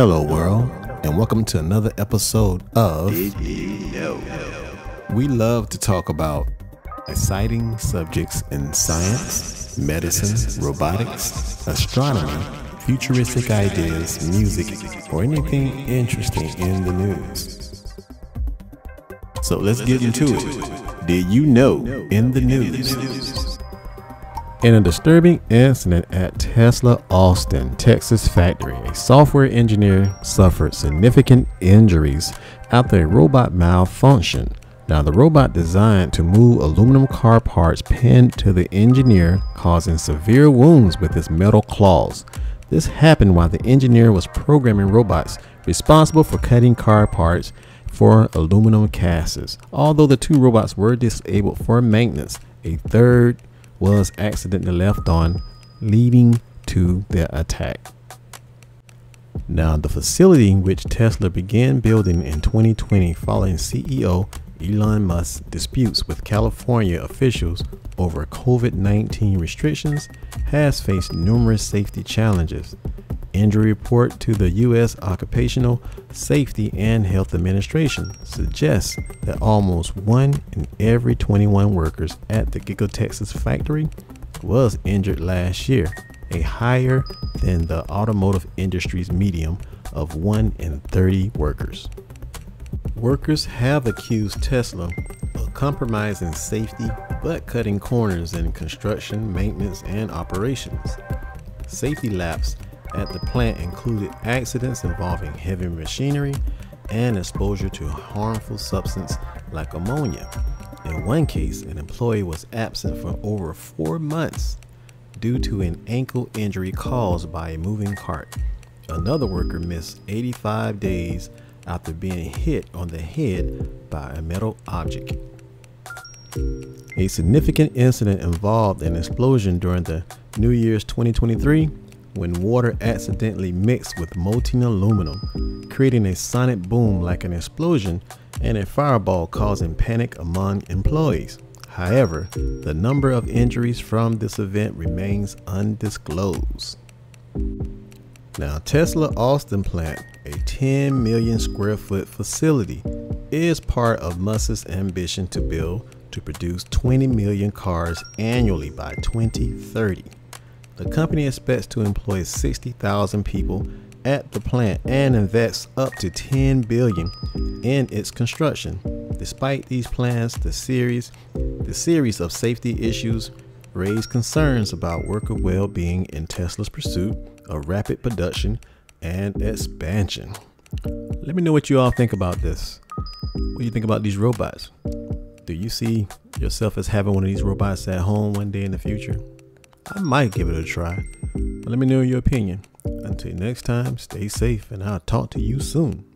Hello, world, and welcome to another episode of We love to talk about exciting subjects in science, medicine, robotics, astronomy, futuristic ideas, music, or anything interesting in the news. So let's get into it. Did you know in the news? In a disturbing incident at Tesla Austin, Texas factory, a software engineer suffered significant injuries after a robot malfunctioned. Now, the robot designed to move aluminum car parts pinned to the engineer, causing severe wounds with its metal claws. This happened while the engineer was programming robots responsible for cutting car parts for aluminum casters. Although the two robots were disabled for maintenance, a third was accidentally left on, leading to the attack. Now, the facility in which Tesla began building in 2020 following CEO Elon Musk's disputes with California officials over COVID 19 restrictions has faced numerous safety challenges. Injury report to the U.S. Occupational Safety and Health Administration suggests that almost one in every 21 workers at the Giga Texas factory was injured last year, a higher than the automotive industry's medium of 1 in 30 workers. Workers have accused Tesla of compromising safety but cutting corners in construction, maintenance, and operations. Safety lapse at the plant included accidents involving heavy machinery and exposure to harmful substance like ammonia. In one case, an employee was absent for over four months due to an ankle injury caused by a moving cart. Another worker missed 85 days after being hit on the head by a metal object. A significant incident involved an explosion during the New Year's 2023 when water accidentally mixed with molten aluminum, creating a sonic boom like an explosion and a fireball causing panic among employees. However, the number of injuries from this event remains undisclosed. Now, Tesla Austin plant, a 10 million square foot facility, is part of Musk's ambition to build to produce 20 million cars annually by 2030. The company expects to employ 60,000 people at the plant and invests up to 10 billion in its construction. Despite these plans, the series the series of safety issues raise concerns about worker well-being in Tesla's pursuit of rapid production and expansion. Let me know what you all think about this. What do you think about these robots? Do you see yourself as having one of these robots at home one day in the future? I might give it a try. But let me know your opinion. Until next time, stay safe and I'll talk to you soon.